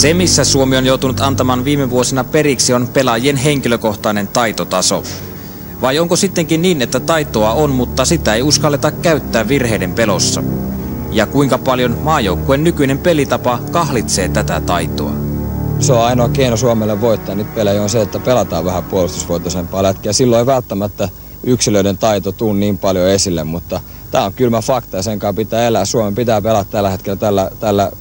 Se, missä Suomi on joutunut antamaan viime vuosina periksi, on pelaajien henkilökohtainen taitotaso. Vai onko sittenkin niin, että taitoa on, mutta sitä ei uskalleta käyttää virheiden pelossa? Ja kuinka paljon maajoukkueen nykyinen pelitapa kahlitsee tätä taitoa? Se on ainoa keino Suomelle voittaa nyt pelejä on se, että pelataan vähän puolustusvoittoisempaa lätkiä. Silloin ei välttämättä yksilöiden taito tuu niin paljon esille, mutta tämä on kylmä fakta ja sen kanssa pitää elää. Suomen pitää pelata tällä hetkellä tällä, tällä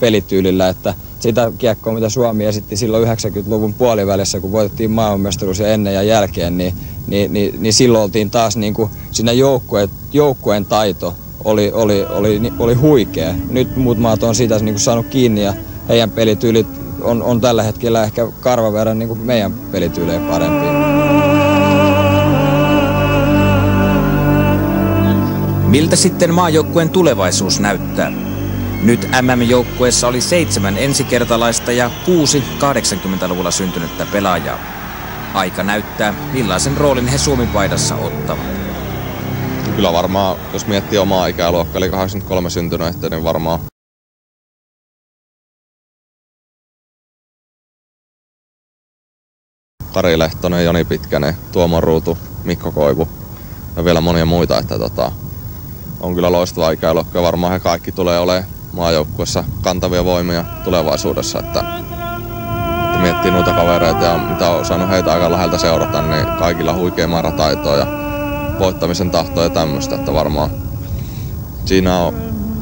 pelityylillä, että sitä kiekkoa, mitä Suomi esitti silloin 90-luvun puolivälissä, kun voitettiin maailmanmestaruus ja ennen ja jälkeen, niin, niin, niin, niin silloin oltiin taas niin kuin siinä joukkueen, joukkueen taito oli, oli, oli, oli huikea. Nyt muut maat on siitä niin kuin saanut kiinni ja heidän pelityylit on, on tällä hetkellä ehkä karvan verran niin kuin meidän pelityylejä parempi. Miltä sitten maajoukkueen tulevaisuus näyttää? Nyt MM-joukkueessa oli seitsemän ensikertalaista ja kuusi 80-luvulla syntynyttä pelaajaa. Aika näyttää, millaisen roolin he Suomi-paidassa ottavat. Kyllä varmaan, jos miettii omaa ikäluokkaa, eli 83 syntynyt, niin varmaan Kari Lehtonen, Joni Pitkänen, Tuomo Ruutu, Mikko Koivu ja vielä monia muita. Että tota, on kyllä loistava ikäluokka. Varmaan he kaikki tulee olemaan maajoukkuessa kantavia voimia tulevaisuudessa. Että, että miettii noita kavereita ja mitä on saanut heitä aika läheltä seurata, niin kaikilla huikea määrä taitoa ja voittamisen tahtoa ja tämmöistä. Että varmaan siinä on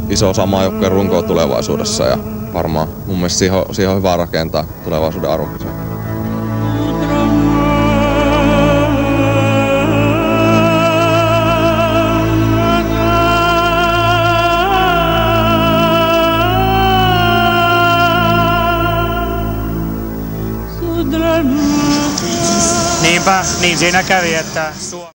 iso osa maajoukkueen runkoa tulevaisuudessa ja varmaan mun mielestä siihen on, siihen on hyvä rakentaa tulevaisuuden arvokiseen. Niinpä, niin siinä kävi, että Suomi...